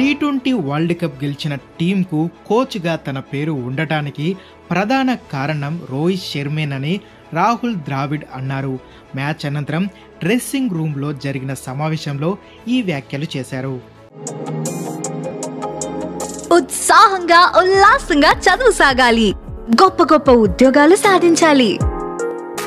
T twenty world cup గెలిచిన టీంకు కోచ్గా తన పేరు ఉండటానికి ప్రధాన కారణం రోహిత్ శర్మేనని రాహుల్ ద్రావిడ్ అన్నారు. మ్యాచ్ అనంతరం డ్రెస్సింగ్ రూమ్లో జరిగిన సమావేశంలో ఈ వ్యాఖ్యలు చేశారు. ఉత్సాహంగా ఉల్లాసంగా చదువు సాగాలి. గొప్ప గొప్ప ఉద్యోగాలు సాధించాలి.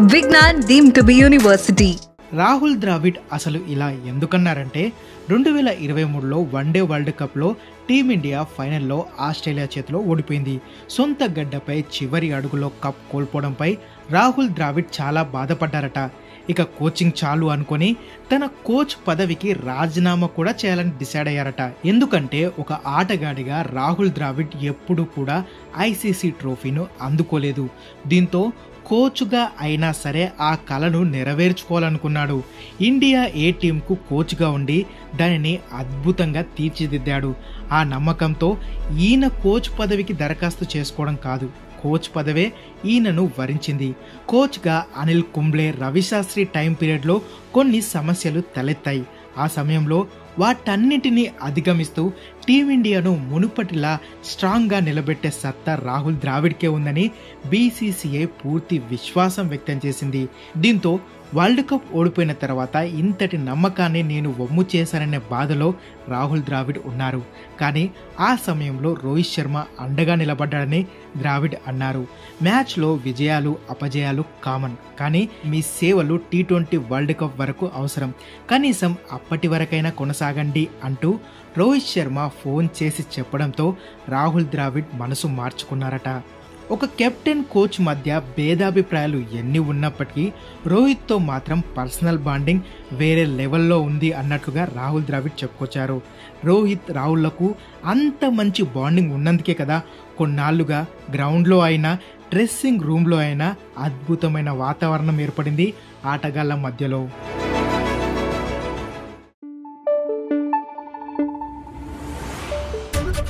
Vignan deemed to be university. Rahul Dravid అసలు ఇలా ఎందుకన్నారంటే రెండు వేల ఇరవై మూడులో వన్డే వరల్డ్ కప్లో టీమిండియా ఫైనల్లో ఆస్ట్రేలియా చేతిలో ఓడిపోయింది. సొంత గడ్డపై చివరి అడుగులో కప్ కోల్పోవడంపై రాహుల్ ద్రావిడ్ చాలా బాధపడ్డారట. ఇక కోచింగ్ చాలు అనుకొని తన కోచ్ పదవికి రాజీనామా కూడా చేయాలని డిసైడ్ అయ్యారట. ఎందుకంటే ఒక ఆటగాడిగా రాహుల్ ద్రావిడ్ ఎప్పుడూ కూడా ఐసీసీ ట్రోఫీను అందుకోలేదు. దీంతో కోచ్గా అయినా సరే ఆ కళను నెరవేర్చుకోవాలనుకున్నాడు. ఇండియా ఏ టీంకు కోచ్గా ఉండి దానిని అద్భుతంగా తీర్చిదిద్దాడు. ఆ నమ్మకంతో ఈయన కోచ్ పదవికి దరఖాస్తు చేసుకోవడం కాదు. కోచ్ పదవే ఈయనను వరించింది. కోచ్గా అనిల్ కుంబ్లే రవిశాస్త్రి టైం పీరియడ్లో కొన్ని సమస్యలు తలెత్తాయి. ఆ సమయంలో వాటన్నిటినీ అధిగమిస్తూ టీమిండియాను మునుపటిలా స్ట్రాంగ్గా నిలబెట్టే సత్తా రాహుల్ ద్రావిడ్కే ఉందని బీసీసీఐ పూర్తి విశ్వాసం వ్యక్తం చేసింది. దీంతో వరల్డ్ కప్ ఓడిపోయిన తర్వాత ఇంతటి నమ్మకాన్ని నేను వమ్ము చేశాననే బాధలో రాహుల్ ద్రావిడ్ ఉన్నారు. కానీ ఆ సమయంలో రోహిత్ శర్మ అండగా నిలబడ్డాడని ద్రావిడ్ అన్నారు. మ్యాచ్లో విజయాలు అపజయాలు కామన్. కానీ మీ సేవలు టీ ట్వంటీ వరల్డ్ కప్ వరకు అవసరం. కనీసం అప్పటి వరకైనా కొనసాగండి అంటూ రోహిత్ శర్మ ఫోన్ చేసి చెప్పడంతో రాహుల్ ద్రావిడ్ మనసు మార్చుకున్నారట. ఒక కెప్టెన్ కోచ్ మధ్య భేదాభిప్రాయాలు ఎన్ని ఉన్నప్పటికీ రోహిత్తో మాత్రం పర్సనల్ బాండింగ్ వేరే లెవెల్లో ఉంది అన్నట్లుగా రాహుల్ ద్రావిడ్ చెప్పుకొచ్చారు. రోహిత్ రాహుల్లకు అంత మంచి బాండింగ్ ఉన్నందుకే కదా కొన్నాళ్ళుగా గ్రౌండ్లో అయినా డ్రెస్సింగ్ రూమ్లో అయినా అద్భుతమైన వాతావరణం ఏర్పడింది ఆటగాళ్ళ మధ్యలో.